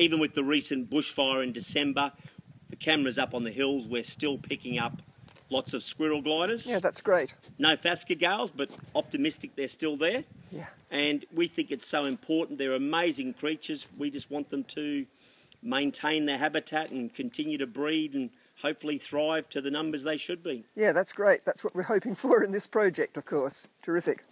even with the recent bushfire in December, the cameras up on the hills, we're still picking up lots of squirrel gliders. Yeah, that's great. No phascogales, but optimistic they're still there. Yeah. And we think it's so important. They're amazing creatures. We just want them to maintain their habitat and continue to breed and hopefully thrive to the numbers they should be. Yeah, that's great. That's what we're hoping for in this project, of course. Terrific.